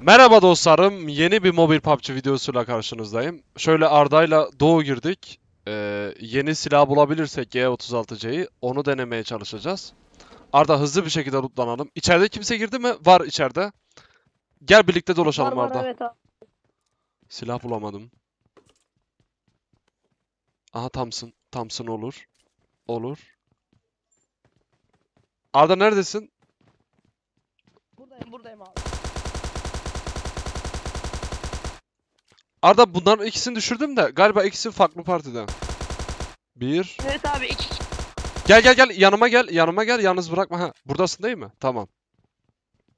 Merhaba dostlarım, yeni bir mobil PUBG videosuyla karşınızdayım. Şöyle Arda'yla Doğu girdik. Ee, yeni silah bulabilirsek G36C'yi onu denemeye çalışacağız. Arda hızlı bir şekilde lootlanalım. İçeride kimse girdi mi? Var içeride. Gel birlikte dolaşalım Var var Arda. evet abi. Silah bulamadım. Aha Thompson. Thompson olur. Olur. Arda neredesin? Arda bunların ikisini düşürdüm de galiba ikisi farklı partiden. Bir. Evet abi iki Gel gel gel yanıma gel yanıma gel yalnız bırakma ha buradasın değil mi? Tamam.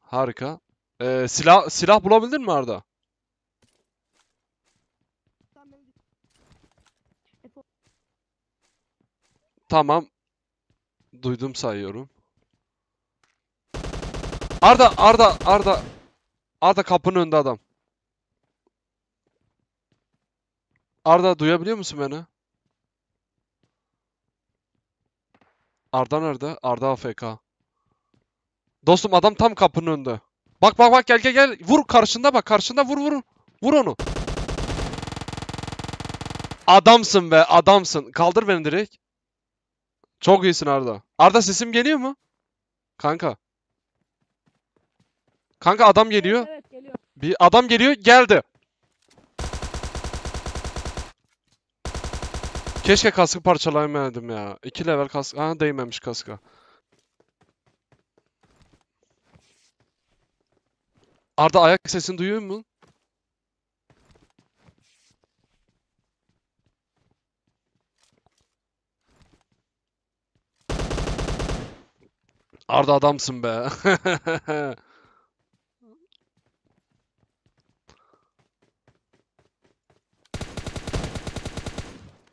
Harika. Ee, silah silah bulabildin mi Arda? Tamam. Duydum sayıyorum. Arda Arda Arda Arda kapının önünde adam. Arda duyabiliyor musun beni? Arda nerede? Arda AFK. Dostum adam tam kapının önünde. Bak bak bak gel gel gel. Vur karşında bak karşında vur vur. Vur onu. Adamsın be adamsın. Kaldır beni direkt. Çok iyisin Arda. Arda sesim geliyor mu? Kanka. Kanka adam geliyor. Evet geliyor. Bir adam geliyor geldi. Keşke kaskı parçalayamayaydım ya. 2 level kask. Ha değmemiş kaska. Arda ayak sesini duyuyor musun? Arda adamsın be.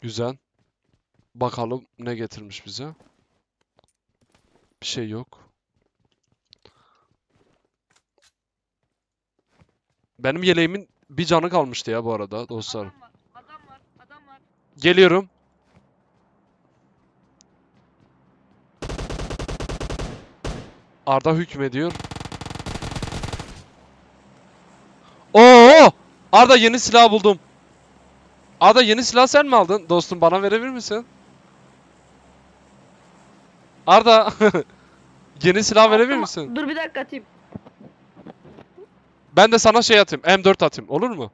Güzel. Bakalım ne getirmiş bize. Bir şey yok. Benim yeleğimin bir canı kalmıştı ya bu arada dostlar. Adam var. Adam var. Adam var. Geliyorum. Arda hükmediyor. Oo! Arda yeni silah buldum. Arda yeni silah sen mi aldın? Dostum bana verebilir misin? Arda yeni silah verebilir Attım- misin? Dur bir dakika atayım. Ben de sana şey atayım. M4 atayım. Olur mu?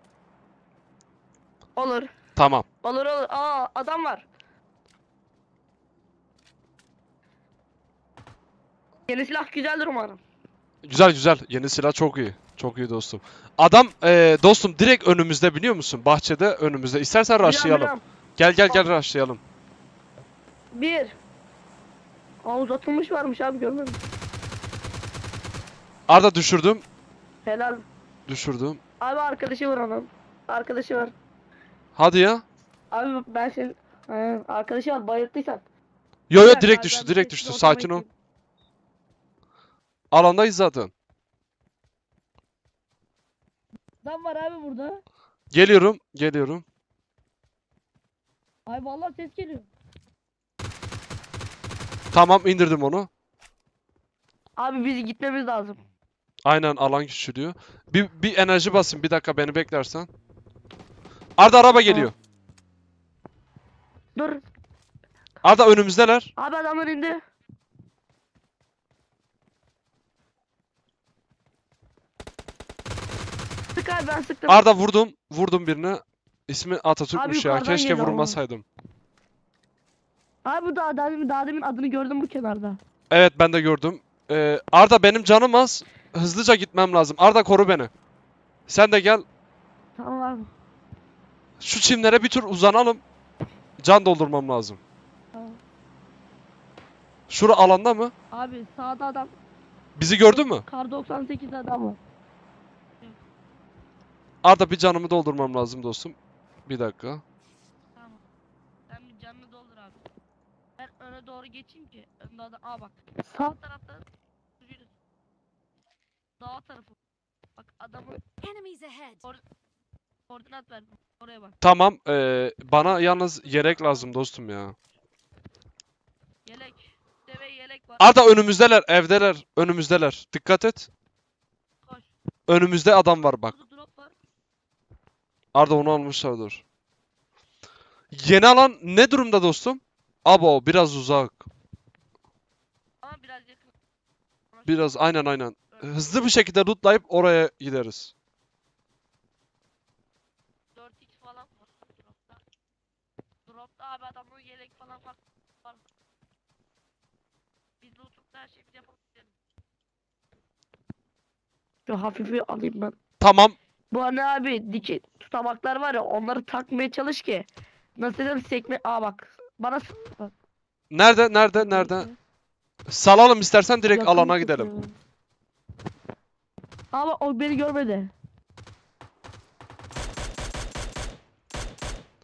Olur. Tamam. Olur olur. Aa adam var. Yeni silah güzeldir umarım. Güzel güzel. Yeni silah çok iyi. Çok iyi dostum. Adam eee, dostum direkt önümüzde biliyor musun? Bahçede önümüzde. İstersen Biliyorum, rushlayalım. biliyorum. Gel gel gel rushlayalım. Bir. Aa uzatılmış varmış abi görmedim. Arda düşürdüm. Helal. Düşürdüm. Abi arkadaşı var onun. Arkadaşı var. Hadi ya. Abi ben senin He, arkadaşı var bayılttıysan. Yo yo direkt düştü ben direkt düştü. Sakin ol. ortama Alandayız zaten. Adam var abi burada. Geliyorum. Geliyorum. Ay vallahi ses geliyor. Tamam indirdim onu. Abi biz gitmemiz lazım. Aynen alan küçülüyor. Bir, bir enerji basayım. Bir dakika beni beklersen. Arda araba geliyor. Dur. Arda önümüzdeler. Abi adamlar indi. Sık abi ben sıktım. Arda vurdum. Vurdum birine. İsmi Atatürk'müş Abi ya. yukarıdan Keşke geliyor vurmasaydım. Abi bu daha, daha, demin, daha demin adını gördüm bu kenarda. Evet ben de gördüm. Ee, Arda benim canım az. Hızlıca gitmem lazım. Arda koru beni. Sen de gel. Tamam abi. Şu çimlere bir tur uzanalım. Can doldurmam lazım. Tamam. Şura alanda mı? Abi sağda adam. Bizi gördü mü? Kar 98'de adam var. Arda bir canımı doldurmam lazım dostum. Bir dakika. Tamam. Sen bir canını doldur abi. Doğru geçeyim ki önde adam. Aa bak. Sağ tarafta yürü. Dağ tarafı. Bak adamı Enemies ahead. koordinat ver. Oraya bak. Tamam. ee, bana yalnız yelek lazım dostum ya. Yelek. Deve yelek var. Arda önümüzdeler. Evdeler. Önümüzdeler. Dikkat et. Koş. Önümüzde adam var bak. Burada drop var. Arda onu almışlardır. Yeni alan ne durumda dostum? Abo biraz uzak. Ama biraz yakın. Biraz aynen aynen. Hızlı bir şekilde lootlayıp oraya gideriz. 4x falan var dropta. Dropta abi adamın yelek falan var. var. Biz lootumda her şeyi yapabiliriz. Şu hafifi alayım ben. Tamam. Bu hani abi diki tutamaklar var ya onları takmaya çalış ki. Nasıl dedim sekme. Aa bak. Bana s- bak. Nerede? Nerede? Nerede? Salalım istersen direkt Yakın alana gidelim. Ama o beni görmedi.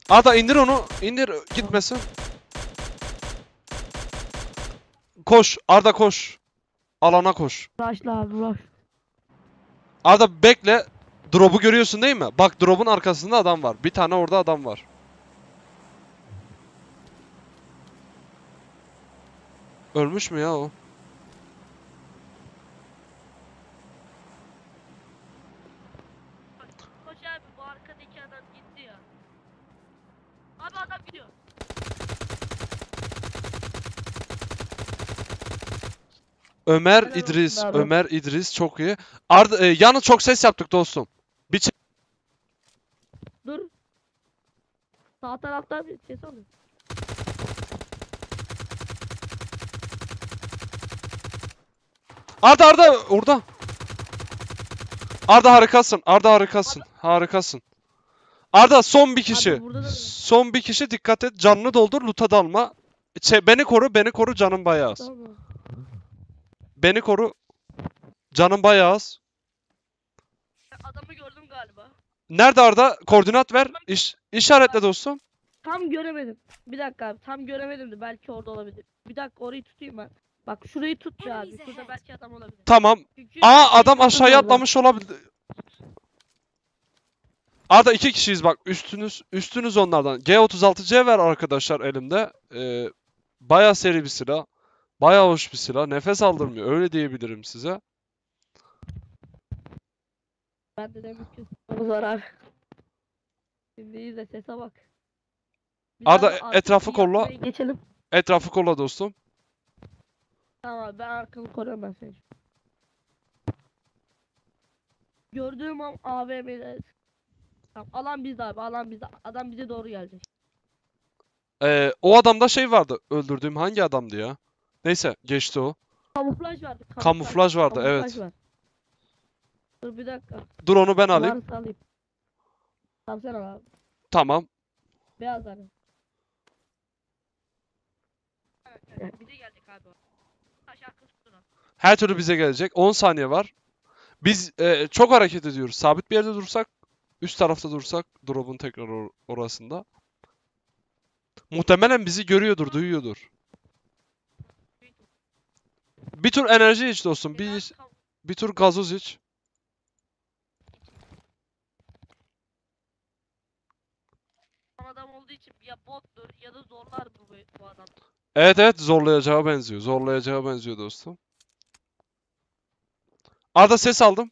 Arda indir onu. indir gitmesin. Koş. Arda koş. Alana koş. Rush'la abi rush. Arda bekle. Drop'u görüyorsun değil mi? Bak drop'un arkasında adam var. Bir tane orada adam var. Ölmüş mü ya o? Koş abi bu arkadaki adam gitti ya. Abi adam gidiyor. Ömer Helal olsun İdris. abi. Ömer İdris çok iyi. Arda e, yalnız çok ses yaptık dostum. Bir Dur. Sağ taraftan bir ses alıyor. Arda Arda orada. Arda harikasın. Arda harikasın. Harikasın. Arda son bir kişi. burada da var. Son bir kişi dikkat et. Canını doldur. Loot'a dalma. Şey, beni koru. Beni koru. Canım bayağı az. Tamam. Beni koru. Canım bayağı az. Adamı gördüm galiba. Nerede Arda? Koordinat ver. İş, işaretle dostum. Tam göremedim. Bir dakika abi tam göremedim de belki orada olabilir. Bir dakika orayı tutayım ben. Bak şurayı tut abi. Şurada belki adam olabilir. Tamam. Çünkü Aa adam aşağıya atlamış olabilir. Arda iki kişiyiz bak. Üstünüz üstünüz onlardan. G36C ver arkadaşlar elimde. Ee, bayağı seri bir silah. Bayağı hoş bir silah. Nefes aldırmıyor. Öyle diyebilirim size. Ben de demek ki sorumuz var abi. Şimdi izle sese bak. Biz Arda, etrafı kolla. Geçelim. Etrafı kolla dostum. Tamam abi ben arkanı koruyorum ben seni. Gördüğüm an AVM'de Tamam alan bizde abi alan bizde. Adam bize doğru gelecek. Ee, o adamda şey vardı. Öldürdüğüm hangi adamdı ya? Neyse geçti o. Kamuflaj vardı. Kamuflaj vardı kamuflaj evet. var. Dur bir dakika. Dur onu ben alayım. Varsa alayım. Tamam sen al abi. Tamam. Beyaz tane. Evet, bize gelecek abi. o. Taş arkası tutun. Her türlü bize gelecek. 10 saniye var. Biz e, çok hareket ediyoruz. Sabit bir yerde dursak, üst tarafta dursak, drop'un tekrar or- orasında. Muhtemelen bizi görüyordur, duyuyordur. Bir tur enerji iç dostum. Bir, bir tur gazoz iç. adam olduğu için ya bottur ya da zorlar bu, bu adam. Evet evet zorlayacağı benziyor. Zorlayacağı benziyor dostum. Arda ses aldım.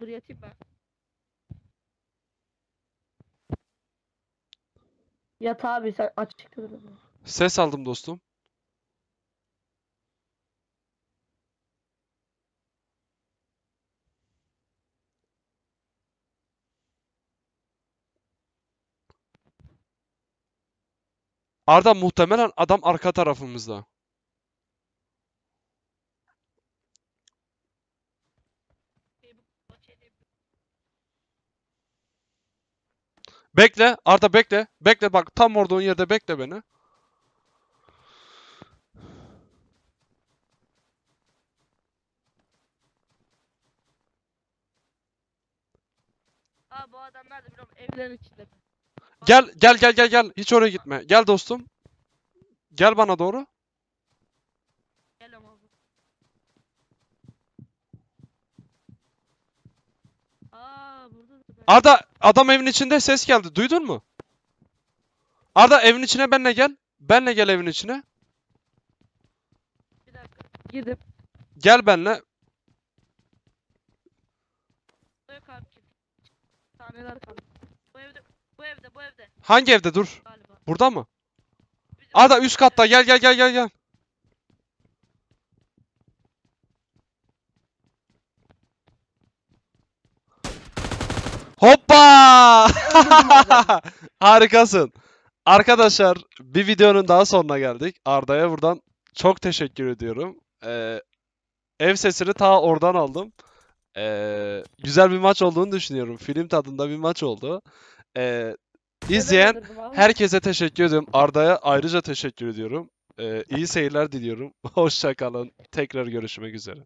Dur yatayım ben. Yat abi sen açıkta dur. Ses aldım dostum. Arda muhtemelen adam arka tarafımızda. Bekle, Arda bekle. Bekle bak tam orada yerde bekle beni. Aa bu adam nerede biliyorum evlerin içinde. Gel gel gel gel gel. Hiç oraya gitme. Gel dostum. Gel bana doğru. Gel ama. Aa burada da ben. Arda adam evin içinde ses geldi. Duydun mu? Arda evin içine benle gel. Benle gel evin içine. Bir dakika. Girdim. Gel benle. Yok abi. Saniyeler kaldı. Bu evde, Hangi evde dur? galiba. Burada mı? Bizim Arda üst katta gel gel gel gel gel. Hoppa! Harikasın. Arkadaşlar bir videonun daha sonuna geldik. Arda'ya buradan çok teşekkür ediyorum. Ee, ev sesini ta oradan aldım. Ee, güzel bir maç olduğunu düşünüyorum. Film tadında bir maç oldu. Ee, izleyen Herkese teşekkür ediyorum. Arda'ya ayrıca teşekkür ediyorum. Ee, iyi seyirler diliyorum. Hoşça kalın. Tekrar görüşmek üzere.